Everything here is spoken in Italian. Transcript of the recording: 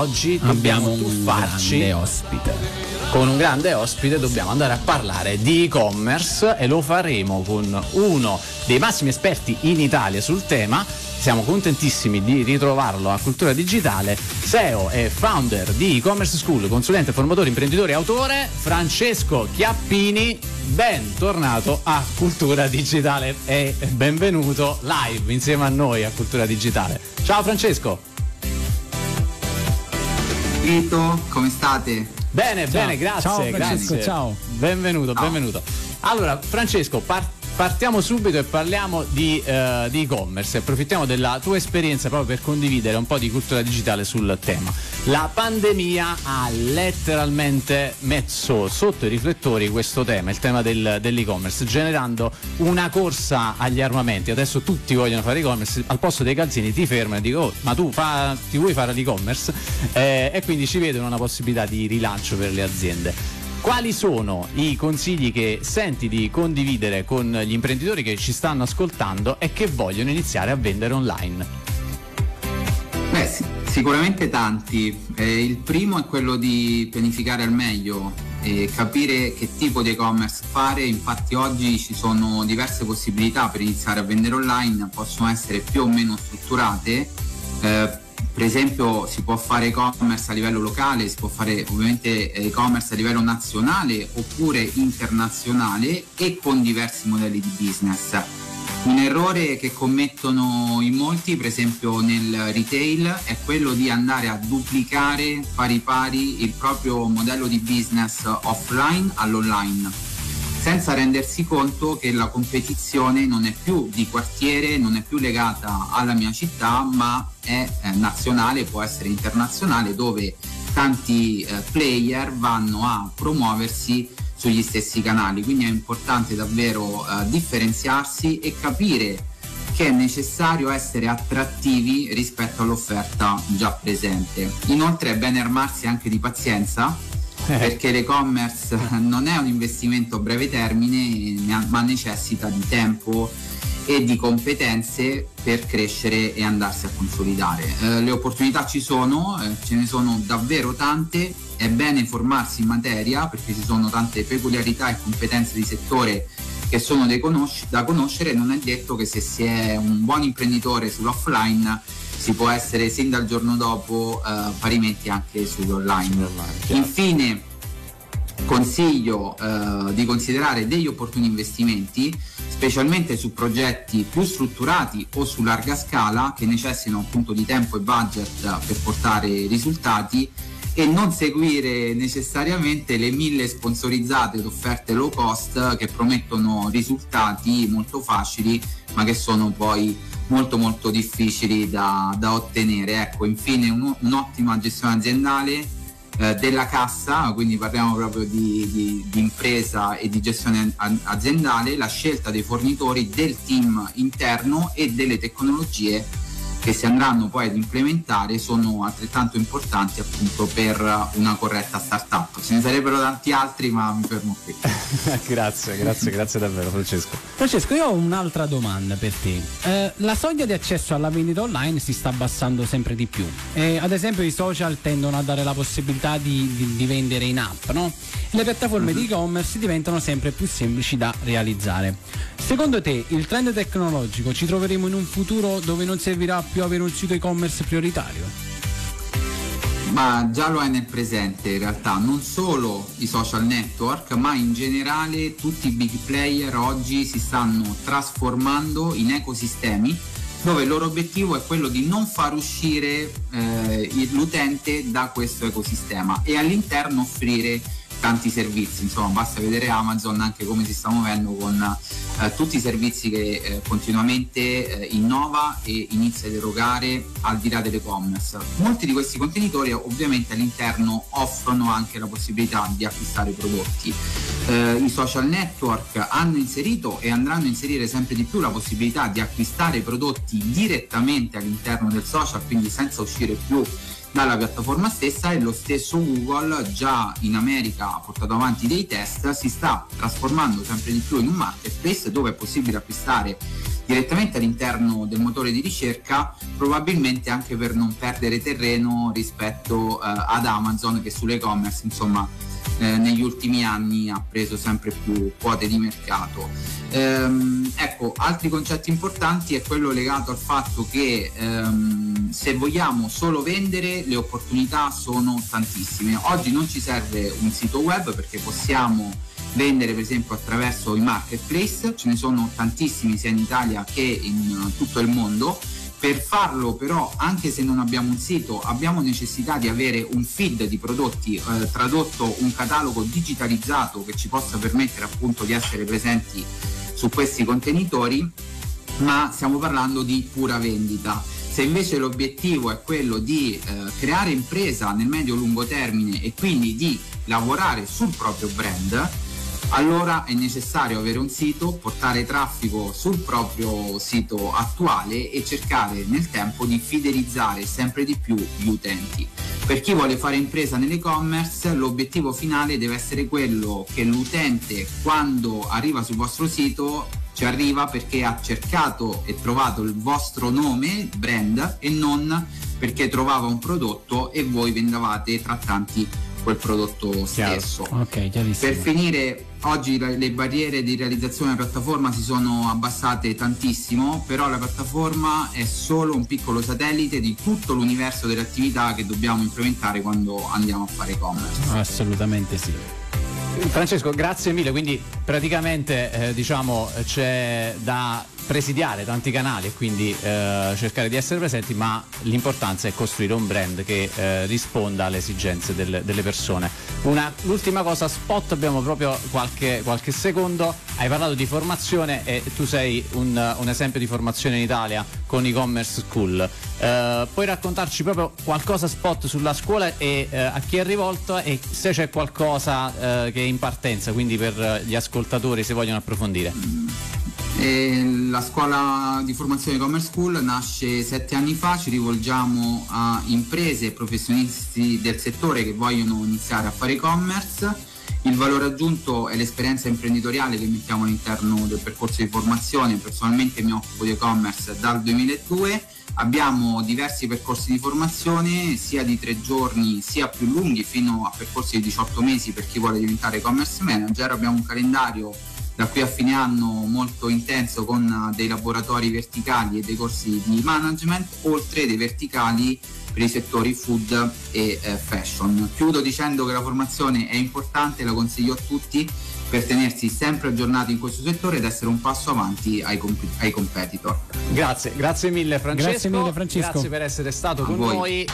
Oggi dobbiamo tuffarci grande ospite. con un grande ospite dobbiamo andare a parlare di e-commerce e lo faremo con uno dei massimi esperti in Italia sul tema. Siamo contentissimi di ritrovarlo a Cultura Digitale, CEO e founder di e-commerce school, consulente, formatore, imprenditore e autore, Francesco Chiappini. Bentornato a Cultura Digitale e benvenuto live insieme a noi a Cultura Digitale. Ciao Francesco. Vito, come state? Bene, bene, grazie. Ciao, Francesco, grazie. ciao. Benvenuto, Ciao. benvenuto. Allora, Francesco, par- partiamo subito e parliamo di, eh, di e-commerce. Approfittiamo della tua esperienza proprio per condividere un po' di cultura digitale sul tema. La pandemia ha letteralmente messo sotto i riflettori questo tema, il tema del- dell'e-commerce, generando una corsa agli armamenti. Adesso tutti vogliono fare e-commerce, al posto dei calzini ti fermano e dico, "Oh, ma tu fa- ti vuoi fare l'e-commerce? Eh, e quindi ci vedono una possibilità di rilancio per le aziende. Quali sono i consigli che senti di condividere con gli imprenditori che ci stanno ascoltando e che vogliono iniziare a vendere online? Beh, sì, sicuramente tanti. Eh, il primo è quello di pianificare al meglio e capire che tipo di e-commerce fare. Infatti oggi ci sono diverse possibilità per iniziare a vendere online, possono essere più o meno strutturate. Eh, per esempio si può fare e-commerce a livello locale, si può fare ovviamente e-commerce a livello nazionale oppure internazionale e con diversi modelli di business. Un errore che commettono in molti, per esempio nel retail, è quello di andare a duplicare pari pari il proprio modello di business offline all'online senza rendersi conto che la competizione non è più di quartiere, non è più legata alla mia città, ma è eh, nazionale, può essere internazionale, dove tanti eh, player vanno a promuoversi sugli stessi canali. Quindi è importante davvero eh, differenziarsi e capire che è necessario essere attrattivi rispetto all'offerta già presente. Inoltre è bene armarsi anche di pazienza perché l'e-commerce non è un investimento a breve termine ma necessita di tempo e di competenze per crescere e andarsi a consolidare. Eh, le opportunità ci sono, eh, ce ne sono davvero tante, è bene formarsi in materia perché ci sono tante peculiarità e competenze di settore che sono da, conosc- da conoscere, non è detto che se si è un buon imprenditore sull'offline si può essere sin dal giorno dopo eh, parimenti anche sull'online. Infine consiglio eh, di considerare degli opportuni investimenti, specialmente su progetti più strutturati o su larga scala che necessitano appunto di tempo e budget per portare risultati e non seguire necessariamente le mille sponsorizzate ed offerte low cost che promettono risultati molto facili ma che sono poi molto molto difficili da, da ottenere. Ecco, infine un- un'ottima gestione aziendale eh, della cassa, quindi parliamo proprio di, di- di impresa e di gestione aziendale, la scelta dei fornitori, del team interno e delle tecnologie che si andranno poi ad implementare sono altrettanto importanti appunto per una corretta startup. Ce ne sarebbero tanti altri, ma mi fermo qui. grazie, grazie, grazie davvero Francesco. Francesco, io ho un'altra domanda per te. Eh, la soglia di accesso alla vendita online si sta abbassando sempre di più. Eh, ad esempio i social tendono a dare la possibilità di, di- di vendere in app, no? Le piattaforme di e-commerce diventano sempre più semplici da realizzare. Secondo te il trend tecnologico ci troveremo in un futuro dove non servirà più avere un sito e-commerce prioritario? Ma già lo è nel presente in realtà, non solo i social network, ma in generale tutti i big player oggi si stanno trasformando in ecosistemi dove il loro obiettivo è quello di non far uscire eh, l'utente da questo ecosistema e all'interno offrire tanti servizi, insomma basta vedere Amazon anche come si sta muovendo con eh, tutti i servizi che eh, continuamente eh, innova e inizia ad erogare al di là dell'e-commerce. Molti di questi contenitori ovviamente all'interno offrono anche la possibilità di acquistare prodotti. Eh, I social network hanno inserito e andranno a inserire sempre di più la possibilità di acquistare prodotti direttamente all'interno del social, quindi senza uscire più dalla piattaforma stessa e lo stesso Google già in America ha portato avanti dei test, si sta trasformando sempre di più in un marketplace dove è possibile acquistare direttamente all'interno del motore di ricerca, probabilmente anche per non perdere terreno rispetto eh, ad Amazon che sull'e-commerce insomma eh, negli ultimi anni ha preso sempre più quote di mercato. Ehm, ecco, altri concetti importanti è quello legato al fatto che ehm, se vogliamo solo vendere le opportunità sono tantissime. Oggi non ci serve un sito web perché possiamo vendere per esempio attraverso i marketplace, ce ne sono tantissimi sia in Italia che in tutto il mondo per farlo però, anche se non abbiamo un sito, abbiamo necessità di avere un feed di prodotti, eh, tradotto un catalogo digitalizzato che ci possa permettere appunto di essere presenti su questi contenitori, ma stiamo parlando di pura vendita. Se invece l'obiettivo è quello di eh, creare impresa nel medio-lungo termine e quindi di lavorare sul proprio brand, allora è necessario avere un sito, portare traffico sul proprio sito attuale e cercare nel tempo di fidelizzare sempre di più gli utenti. Per chi vuole fare impresa nell'e-commerce, l'obiettivo finale deve essere quello che l'utente quando arriva sul vostro sito ci arriva perché ha cercato e trovato il vostro nome, brand, e non perché trovava un prodotto e voi vendavate tra tanti quel prodotto stesso. Okay, per finire, oggi le barriere di realizzazione della piattaforma si sono abbassate tantissimo, però la piattaforma è solo un piccolo satellite di tutto l'universo delle attività che dobbiamo implementare quando andiamo a fare e-commerce. Assolutamente sì. Francesco, grazie mille. Quindi praticamente eh, diciamo c'è da presidiare tanti canali e quindi eh, cercare di essere presenti, ma l'importanza è costruire un brand che eh, risponda alle esigenze del, delle persone. Una, l'ultima cosa, spot, abbiamo proprio qualche, qualche, secondo, hai parlato di formazione e tu sei un, un esempio di formazione in Italia con e-commerce school. Eh, puoi raccontarci proprio qualcosa spot sulla scuola e eh, a chi è rivolto e se c'è qualcosa eh, che è in partenza, quindi per gli ascoltatori se vogliono approfondire? E la scuola di formazione Commerce School nasce sette anni fa, ci rivolgiamo a imprese e professionisti del settore che vogliono iniziare a fare e-commerce. Il valore aggiunto è l'esperienza imprenditoriale che mettiamo all'interno del percorso di formazione. Personalmente mi occupo di e-commerce dal 2002. Abbiamo diversi percorsi di formazione, sia di tre giorni sia più lunghi, fino a percorsi di 18 mesi per chi vuole diventare e-commerce manager. Abbiamo un calendario da qui a fine anno molto intenso con eh, dei laboratori verticali e dei corsi di management, oltre dei verticali per i settori food e eh, fashion. Chiudo dicendo che la formazione è importante, la consiglio a tutti per tenersi sempre aggiornati in questo settore ed essere un passo avanti ai, comp- ai competitor. Grazie, grazie mille Francesco. Grazie mille Francesco. Grazie per essere stato a con voi. noi.